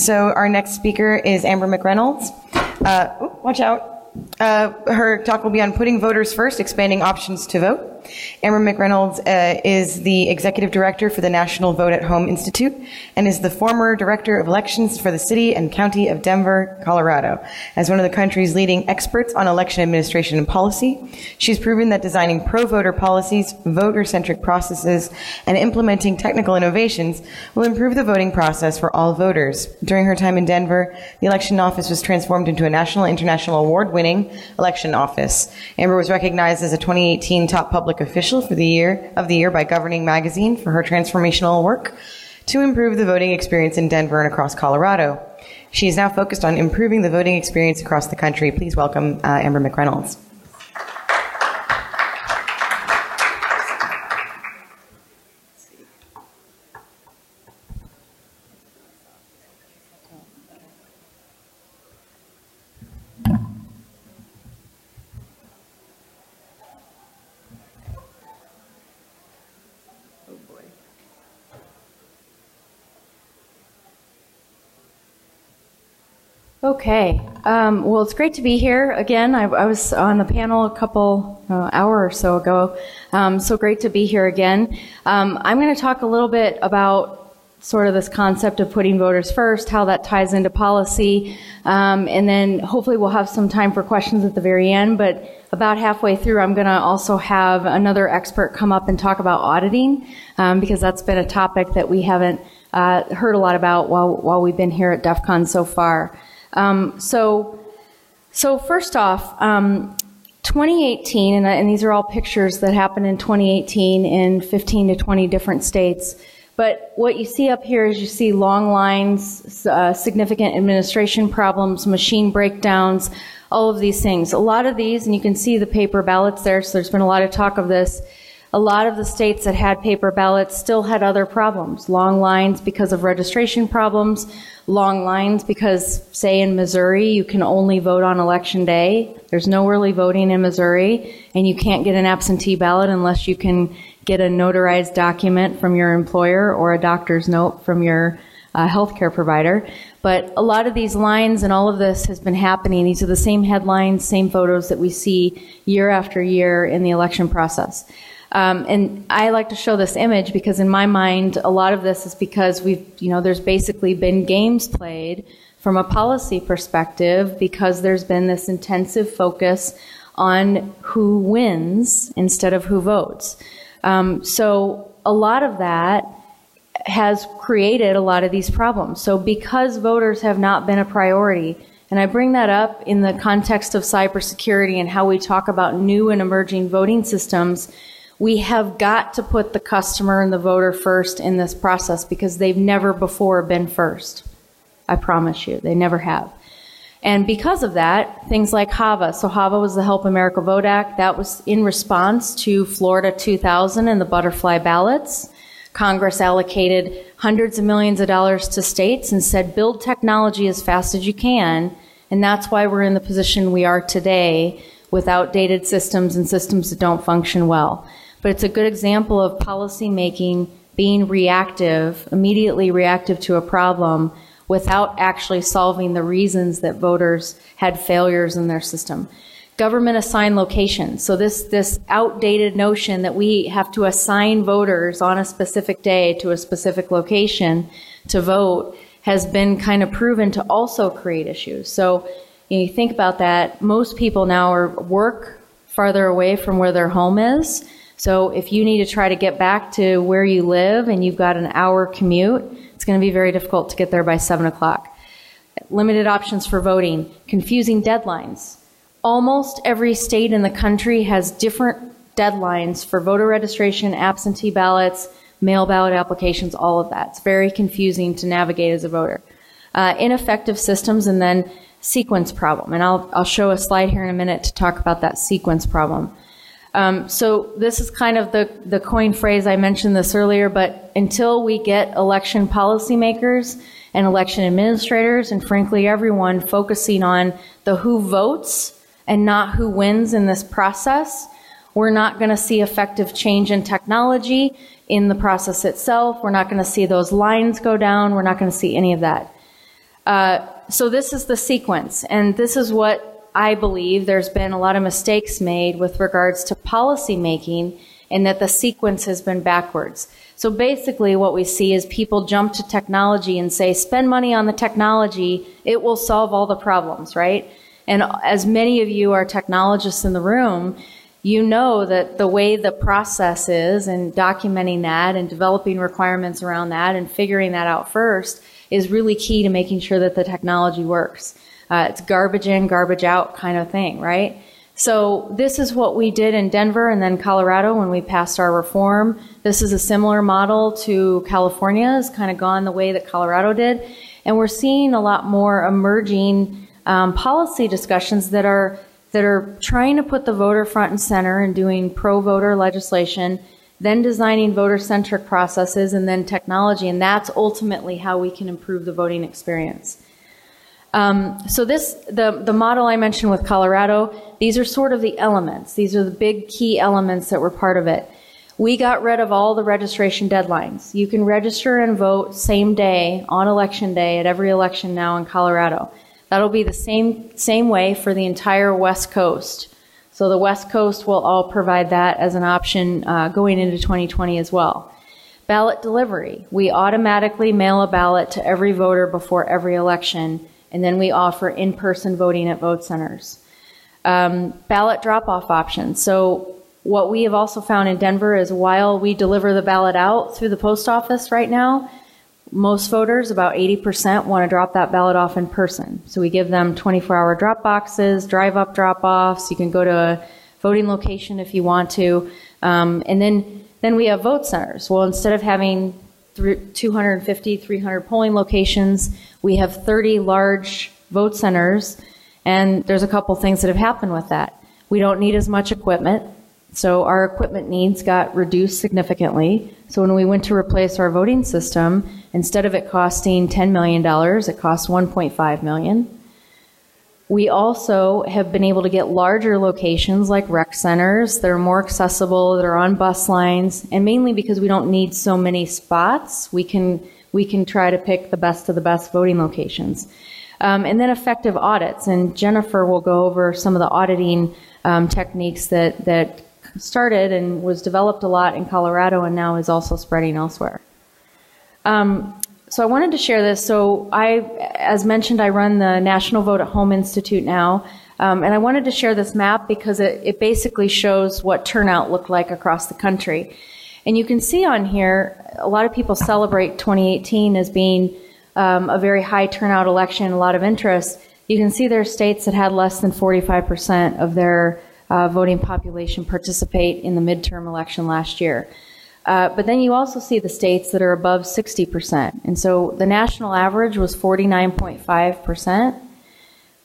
So our next speaker is Amber McReynolds. Uh, oh, watch out. Uh, her talk will be on putting voters first, expanding options to vote. Amber McReynolds uh, is the executive director for the National Vote at Home Institute and is the former director of elections for the city and county of Denver, Colorado. As one of the country's leading experts on election administration and policy, she's proven that designing pro-voter policies, voter-centric processes, and implementing technical innovations will improve the voting process for all voters. During her time in Denver, the election office was transformed into a national international award-winning election office. Amber was recognized as a 2018 top public Public Official for the year of the year by Governing Magazine for her transformational work to improve the voting experience in Denver and across Colorado. She is now focused on improving the voting experience across the country. Please welcome uh, Amber McReynolds. Okay. Um, well, it's great to be here again. I, I was on the panel a couple uh, hour or so ago. Um, so great to be here again. Um, I'm going to talk a little bit about sort of this concept of putting voters first, how that ties into policy, um, and then hopefully we'll have some time for questions at the very end. But about halfway through, I'm going to also have another expert come up and talk about auditing um, because that's been a topic that we haven't uh, heard a lot about while while we've been here at DEF CON so far. Um, so, so first off, um, 2018, and, and, these are all pictures that happened in 2018 in 15 to 20 different states. But what you see up here is you see long lines, uh, significant administration problems, machine breakdowns, all of these things. A lot of these, and you can see the paper ballots there, so there's been a lot of talk of this. A lot of the states that had paper ballots still had other problems. Long lines because of registration problems, long lines because, say, in Missouri, you can only vote on election day. There's no early voting in Missouri, and you can't get an absentee ballot unless you can get a notarized document from your employer or a doctor's note from your uh, healthcare provider. But a lot of these lines and all of this has been happening. These are the same headlines, same photos that we see year after year in the election process. Um, and I like to show this image because in my mind, a lot of this is because we've, you know, there's basically been games played from a policy perspective because there's been this intensive focus on who wins instead of who votes. Um, so a lot of that has created a lot of these problems. So because voters have not been a priority, and I bring that up in the context of cybersecurity and how we talk about new and emerging voting systems we have got to put the customer and the voter first in this process because they've never before been first. I promise you, they never have. And because of that, things like HAVA. So HAVA was the Help America Vote Act. That was in response to Florida 2000 and the butterfly ballots. Congress allocated hundreds of millions of dollars to states and said, build technology as fast as you can. And that's why we're in the position we are today with outdated systems and systems that don't function well but it's a good example of policy making being reactive, immediately reactive to a problem without actually solving the reasons that voters had failures in their system. Government assigned locations. So this, this outdated notion that we have to assign voters on a specific day to a specific location to vote has been kind of proven to also create issues. So you, know, you think about that. Most people now are work farther away from where their home is. So if you need to try to get back to where you live and you've got an hour commute, it's going to be very difficult to get there by 7 o'clock. Limited options for voting, confusing deadlines. Almost every state in the country has different deadlines for voter registration, absentee ballots, mail ballot applications, all of that. It's very confusing to navigate as a voter. Uh, ineffective systems and then sequence problem. And I'll, I'll show a slide here in a minute to talk about that sequence problem. Um, so this is kind of the, the coin phrase. I mentioned this earlier, but until we get election policymakers and election administrators and frankly everyone focusing on the who votes and not who wins in this process, we're not going to see effective change in technology in the process itself. We're not going to see those lines go down. We're not going to see any of that. Uh, so this is the sequence, and this is what I believe there's been a lot of mistakes made with regards to policy making, and that the sequence has been backwards. So basically, what we see is people jump to technology and say, spend money on the technology, it will solve all the problems, right? And as many of you are technologists in the room, you know that the way the process is and documenting that and developing requirements around that and figuring that out first is really key to making sure that the technology works. Uh, it's garbage in, garbage out kind of thing, right? So this is what we did in Denver and then Colorado when we passed our reform. This is a similar model to California. It's kind of gone the way that Colorado did. And we're seeing a lot more emerging um, policy discussions that are that are trying to put the voter front and center and doing pro-voter legislation, then designing voter-centric processes and then technology, and that's ultimately how we can improve the voting experience. Um, so this, the, the model I mentioned with Colorado, these are sort of the elements. These are the big key elements that were part of it. We got rid of all the registration deadlines. You can register and vote same day on election day at every election now in Colorado. That'll be the same, same way for the entire West Coast. So the West Coast will all provide that as an option uh, going into 2020 as well. Ballot delivery. We automatically mail a ballot to every voter before every election, and then we offer in-person voting at vote centers. Um, ballot drop-off options. So what we have also found in Denver is while we deliver the ballot out through the post office right now, most voters, about 80%, want to drop that ballot off in person. So we give them 24 hour drop boxes, drive up drop offs. You can go to a voting location if you want to. Um, and then, then we have vote centers. Well, instead of having 250, 300 polling locations, we have 30 large vote centers. And there's a couple things that have happened with that. We don't need as much equipment. So our equipment needs got reduced significantly. So when we went to replace our voting system, instead of it costing $10 million, it cost $1.5 million. We also have been able to get larger locations like rec centers that are more accessible, that are on bus lines, and mainly because we don't need so many spots, we can we can try to pick the best of the best voting locations. Um, and then effective audits, and Jennifer will go over some of the auditing um, techniques that that started and was developed a lot in Colorado and now is also spreading elsewhere. Um, so I wanted to share this. So I, as mentioned, I run the National Vote at Home Institute now. Um, and I wanted to share this map because it, it basically shows what turnout looked like across the country. And you can see on here, a lot of people celebrate 2018 as being um, a very high turnout election, a lot of interest. You can see there are states that had less than 45% of their uh, voting population participate in the midterm election last year. Uh, but then you also see the states that are above 60%. And so the national average was 49.5%.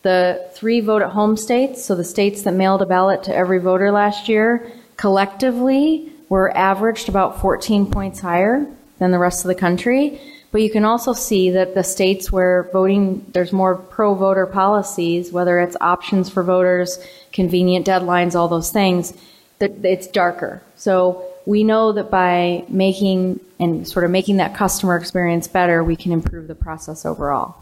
The three vote at home states, so the states that mailed a ballot to every voter last year, collectively were averaged about 14 points higher than the rest of the country. But you can also see that the states where voting, there's more pro voter policies, whether it's options for voters, convenient deadlines, all those things, that it's darker. So we know that by making and sort of making that customer experience better, we can improve the process overall.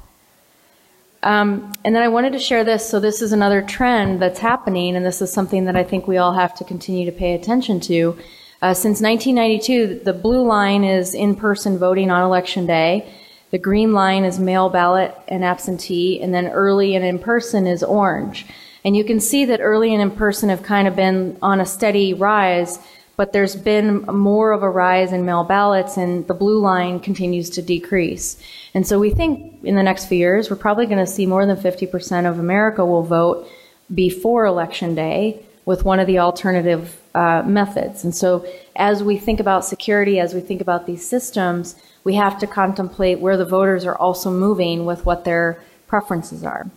Um, and then I wanted to share this. So this is another trend that's happening, and this is something that I think we all have to continue to pay attention to. Uh, since 1992, the blue line is in-person voting on election day. The green line is mail ballot and absentee, and then early and in-person is orange. And you can see that early and in-person have kind of been on a steady rise, but there's been more of a rise in mail ballots, and the blue line continues to decrease. And so we think in the next few years, we're probably going to see more than 50% of America will vote before election day with one of the alternative uh, methods. And so, as we think about security, as we think about these systems, we have to contemplate where the voters are also moving with what their preferences are.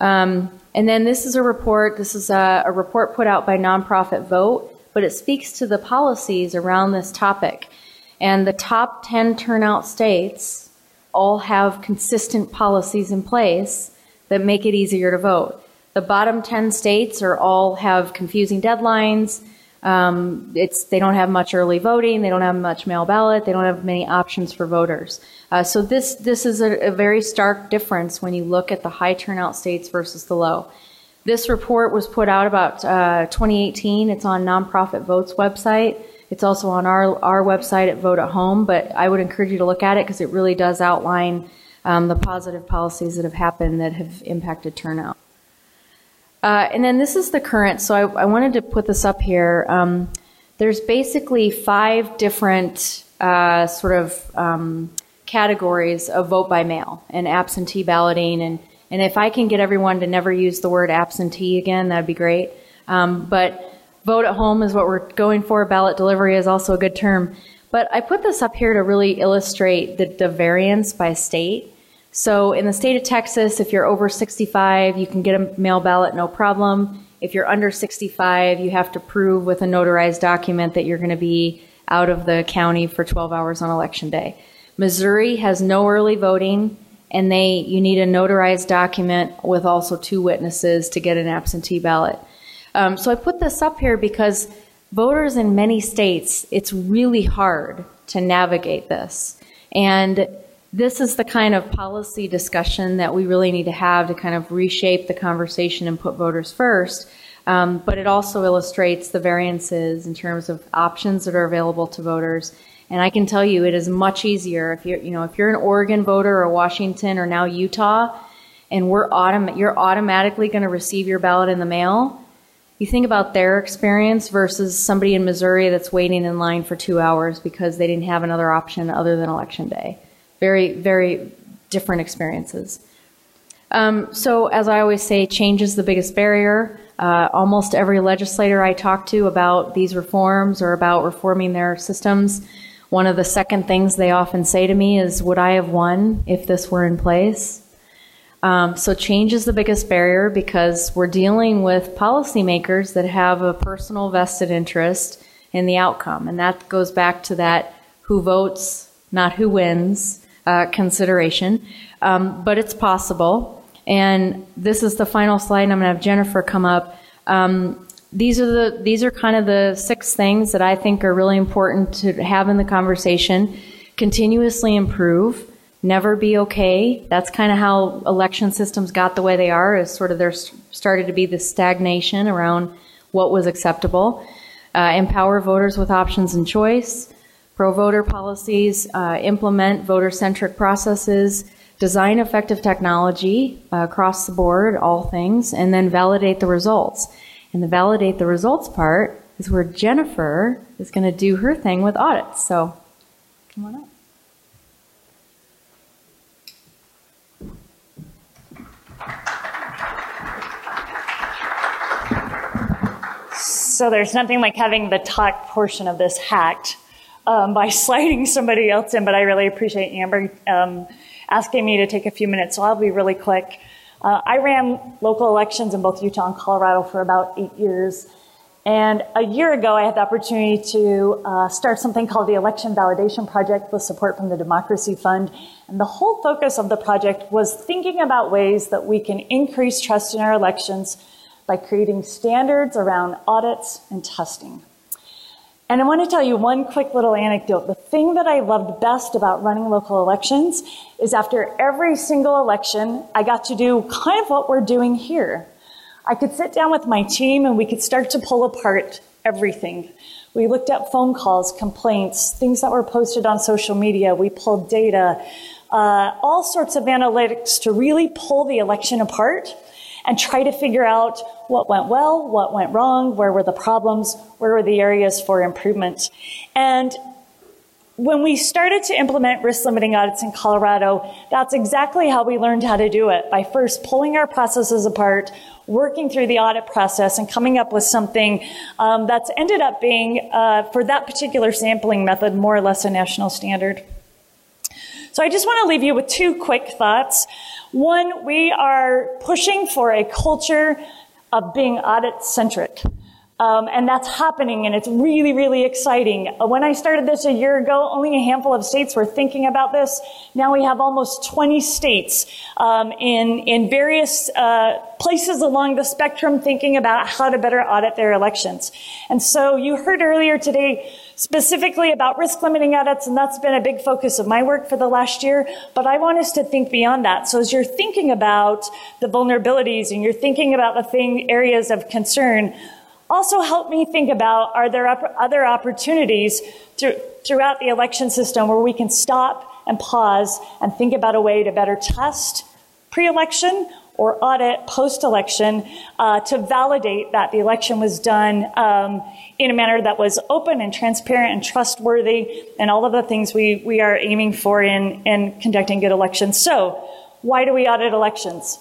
Um, and then this is a report. This is a, a report put out by nonprofit Vote, but it speaks to the policies around this topic. And the top 10 turnout states all have consistent policies in place that make it easier to vote. The bottom 10 states are all have confusing deadlines, Um, it's they don't have much early voting, they don't have much mail ballot, they don't have many options for voters. Uh, so this this is a, a, very stark difference when you look at the high turnout states versus the low. This report was put out about uh, 2018. It's on Nonprofit Votes website. It's also on our our website at Vote at Home. But I would encourage you to look at it because it really does outline um, the positive policies that have happened that have impacted turnout. Uh, and then this is the current. So I, I wanted to put this up here. Um, there's basically five different uh, sort of um, categories of vote by mail and absentee balloting. And, and if I can get everyone to never use the word absentee again, that'd be great. Um, but vote at home is what we're going for. Ballot delivery is also a good term. But I put this up here to really illustrate the, the variance by state. So in the state of Texas, if you're over 65, you can get a mail ballot, no problem. If you're under 65, you have to prove with a notarized document that you're going to be out of the county for 12 hours on election day. Missouri has no early voting, and they you need a notarized document with also two witnesses to get an absentee ballot. Um, so I put this up here because voters in many states, it's really hard to navigate this. And this is the kind of policy discussion that we really need to have to kind of reshape the conversation and put voters first. Um, but it also illustrates the variances in terms of options that are available to voters. And I can tell you, it is much easier if you're, you know, if you're an Oregon voter or Washington or now Utah, and we're autom- you're automatically going to receive your ballot in the mail. You think about their experience versus somebody in Missouri that's waiting in line for two hours because they didn't have another option other than election day. Very, very different experiences. Um, so, as I always say, change is the biggest barrier. Uh, almost every legislator I talk to about these reforms or about reforming their systems, one of the second things they often say to me is, Would I have won if this were in place? Um, so, change is the biggest barrier because we're dealing with policymakers that have a personal vested interest in the outcome. And that goes back to that who votes, not who wins uh, consideration, um, but it's possible. And this is the final slide. And I'm going to have Jennifer come up. Um, these are the these are kind of the six things that I think are really important to have in the conversation. Continuously improve. Never be okay. That's kind of how election systems got the way they are. Is sort of there started to be this stagnation around what was acceptable. Uh, empower voters with options and choice pro voter policies, uh, implement voter centric processes, design effective technology uh, across the board, all things, and then validate the results. And the validate the results part is where Jennifer is going to do her thing with audits. So come on up. So there's nothing like having the talk portion of this hacked um, by sliding somebody else in, but I really appreciate Amber um, asking me to take a few minutes, so I'll be really quick. Uh, I ran local elections in both Utah and Colorado for about eight years. And a year ago, I had the opportunity to uh, start something called the Election Validation Project with support from the Democracy Fund. And the whole focus of the project was thinking about ways that we can increase trust in our elections by creating standards around audits and testing. And I want to tell you one quick little anecdote. The thing that I loved best about running local elections is after every single election, I got to do kind of what we're doing here. I could sit down with my team and we could start to pull apart everything. We looked at phone calls, complaints, things that were posted on social media. We pulled data, uh, all sorts of analytics to really pull the election apart and try to figure out what went well, what went wrong, where were the problems, where were the areas for improvement. And when we started to implement risk limiting audits in Colorado, that's exactly how we learned how to do it by first pulling our processes apart, working through the audit process, and coming up with something um, that's ended up being, uh, for that particular sampling method, more or less a national standard. So I just want to leave you with two quick thoughts. One, we are pushing for a culture of being audit centric. Um, and that's happening, and it's really, really exciting. Uh, when I started this a year ago, only a handful of states were thinking about this. Now we have almost 20 states um, in in various uh, places along the spectrum thinking about how to better audit their elections. And so you heard earlier today specifically about risk limiting audits, and that's been a big focus of my work for the last year. But I want us to think beyond that. So as you're thinking about the vulnerabilities and you're thinking about the thing areas of concern also help me think about are there other opportunities throughout the election system where we can stop and pause and think about a way to better test pre-election or audit post-election uh, to validate that the election was done um, in a manner that was open and transparent and trustworthy and all of the things we, we are aiming for in, in conducting good elections. So why do we audit elections?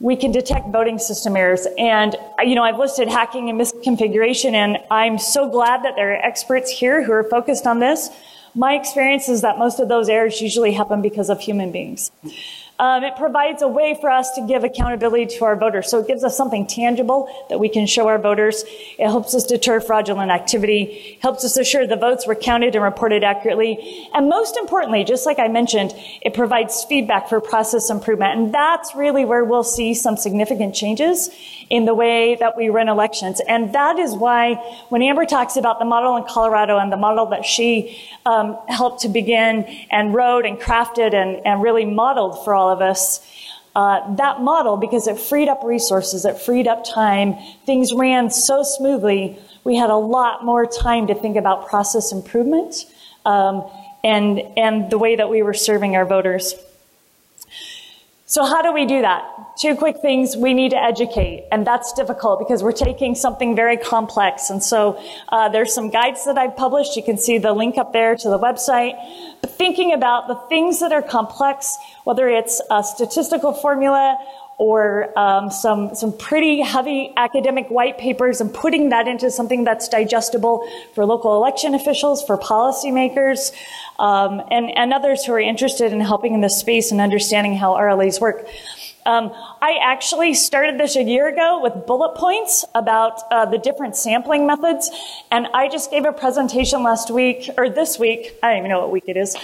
we can detect voting system errors. And, you know, I've listed hacking and misconfiguration, and I'm so glad that there are experts here who are focused on this. My experience is that most of those errors usually happen because of human beings. Um, it provides a way for us to give accountability to our voters. So it gives us something tangible that we can show our voters. It helps us deter fraudulent activity, helps us assure the votes were counted and reported accurately. And most importantly, just like I mentioned, it provides feedback for process improvement. And that's really where we'll see some significant changes in the way that we run elections. And that is why when Amber talks about the model in Colorado and the model that she um, helped to begin and wrote and crafted and, and really modeled for all of us, uh, that model, because it freed up resources, it freed up time, things ran so smoothly, we had a lot more time to think about process improvement um, and, and the way that we were serving our voters. So how do we do that? Two quick things. We need to educate, and that's difficult because we're taking something very complex. And so uh, there's some guides that I've published. You can see the link up there to the website. But thinking about the things that are complex, whether it's a statistical formula or um, some some pretty heavy academic white papers and putting that into something that's digestible for local election officials, for policymakers, um, and and others who are interested in helping in this space and understanding how RLAs work. Um, I actually started this a year ago with bullet points about uh, the different sampling methods, and I just gave a presentation last week or this week. I don't even know what week it is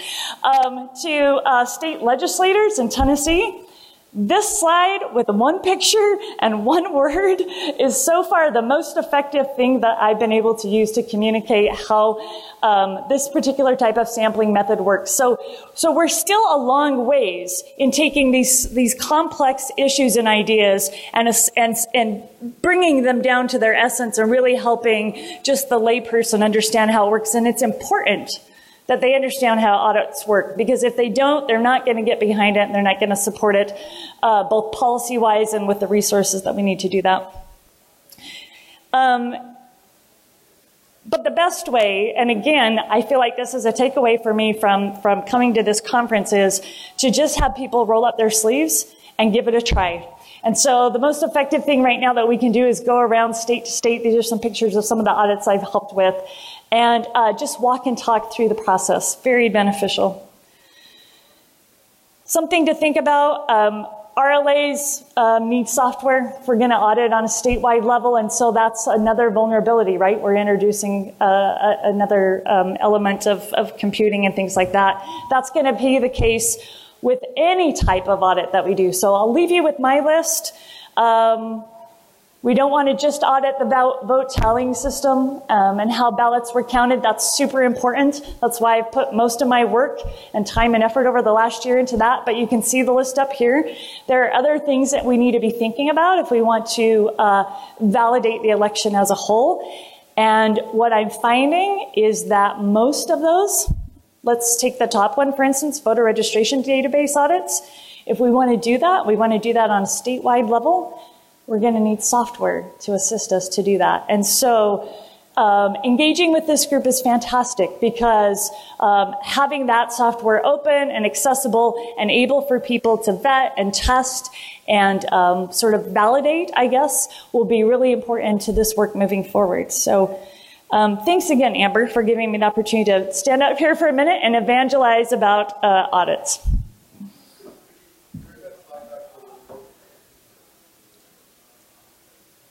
um, to uh, state legislators in Tennessee this slide with one picture and one word is so far the most effective thing that I've been able to use to communicate how um, this particular type of sampling method works. So, so we're still a long ways in taking these these complex issues and ideas and and and bringing them down to their essence and really helping just the layperson understand how it works. And it's important that they understand how audits work. Because if they don't, they're not going to get behind it and they're not going to support it, uh, both policy wise and with the resources that we need to do that. Um, but the best way, and again, I feel like this is a takeaway for me from, from coming to this conference, is to just have people roll up their sleeves and give it a try. And so the most effective thing right now that we can do is go around state to state. These are some pictures of some of the audits I've helped with and uh, just walk and talk through the process. Very beneficial. Something to think about. Um, RLAs um, need software if we're going to audit on a statewide level, and so that's another vulnerability, right? We're introducing uh, a, another um, element of, of computing and things like that. That's going to be the case with any type of audit that we do. So I'll leave you with my list. Um, we don't want to just audit the vote tallying system um, and how ballots were counted. That's super important. That's why I've put most of my work and time and effort over the last year into that. But you can see the list up here. There are other things that we need to be thinking about if we want to uh, validate the election as a whole. And what I'm finding is that most of those, let's take the top one, for instance, voter registration database audits. If we want to do that, we want to do that on a statewide level we're going to need software to assist us to do that. And so um, engaging with this group is fantastic because um, having that software open and accessible and able for people to vet and test and um, sort of validate, I guess, will be really important to this work moving forward. So um, thanks again, Amber, for giving me the opportunity to stand up here for a minute and evangelize about uh, audits.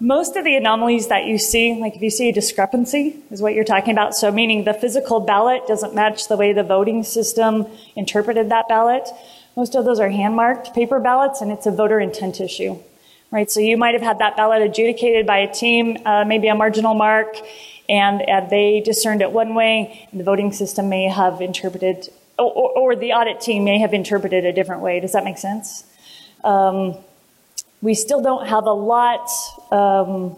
most of the anomalies that you see, like if you see a discrepancy, is what you're talking about. So meaning the physical ballot doesn't match the way the voting system interpreted that ballot. Most of those are hand marked paper ballots, and it's a voter intent issue, right? So you might have had that ballot adjudicated by a team, uh, maybe a marginal mark, and uh, they discerned it one way, and the voting system may have interpreted, or, or, the audit team may have interpreted a different way. Does that make sense? Um, we still don't have a lot. Um,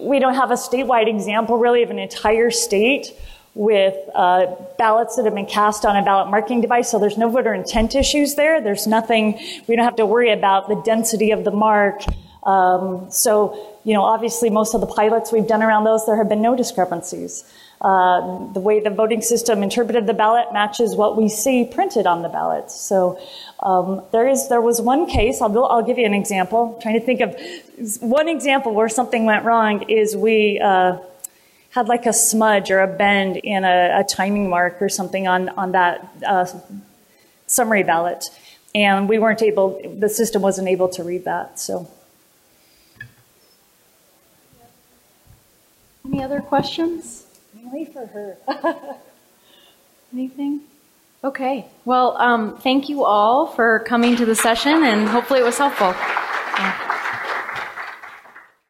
we don't have a statewide example, really, of an entire state with uh, ballots that have been cast on a ballot marking device. So there's no voter intent issues there. There's nothing. We don't have to worry about the density of the mark. Um, so, you know, obviously, most of the pilots we've done around those, there have been no discrepancies. Uh, the way the voting system interpreted the ballot matches what we see printed on the ballots. So um, there is there was one case. I'll I'll give you an example. I'm trying to think of one example where something went wrong is we. Uh, had like a smudge or a bend in a, a timing mark or something on on that uh, summary ballot, and we weren't able. The system wasn't able to read that. So, any other questions? For her. Anything? Okay. Well, um, thank you all for coming to the session, and hopefully it was helpful.